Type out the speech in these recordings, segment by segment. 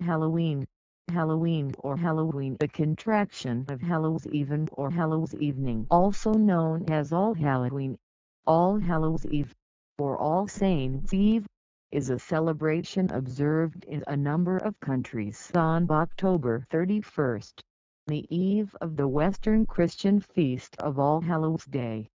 Halloween Halloween or Halloween a contraction of Hallows Even or Hallows Evening also known as All Halloween, All Hallows Eve, or All Saints Eve, is a celebration observed in a number of countries on October 31st, the eve of the Western Christian feast of All Hallows Day.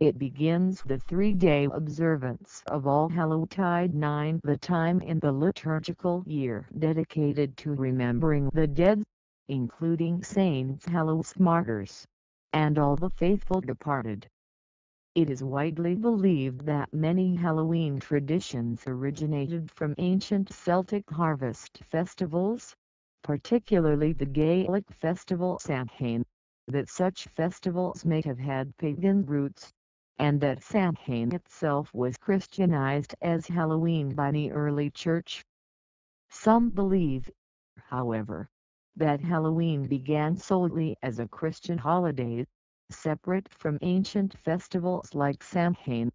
It begins the three-day observance of All Hallowtide 9 the time in the liturgical year dedicated to remembering the dead, including Saints Hallows martyrs, and all the faithful departed. It is widely believed that many Halloween traditions originated from ancient Celtic harvest festivals, particularly the Gaelic festival Samhain, that such festivals may have had pagan roots and that Samhain itself was Christianized as Halloween by the early church. Some believe, however, that Halloween began solely as a Christian holiday, separate from ancient festivals like Samhain.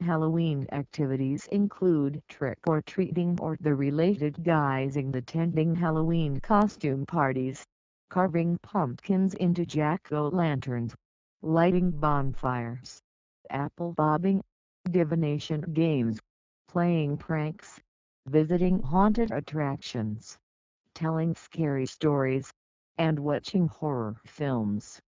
Halloween activities include trick-or-treating or the related guising attending Halloween costume parties, carving pumpkins into jack-o'-lanterns, lighting bonfires, apple bobbing, divination games, playing pranks, visiting haunted attractions, telling scary stories, and watching horror films.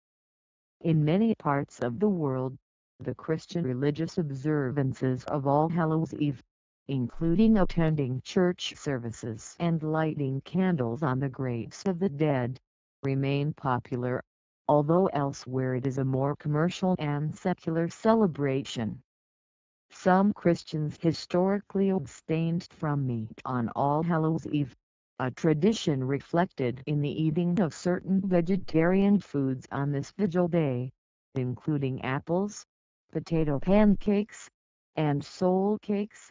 In many parts of the world, the Christian religious observances of All Hallows Eve, including attending church services and lighting candles on the graves of the dead, remain popular although elsewhere it is a more commercial and secular celebration. Some Christians historically abstained from meat on All Hallows Eve, a tradition reflected in the eating of certain vegetarian foods on this vigil day, including apples, potato pancakes, and soul cakes.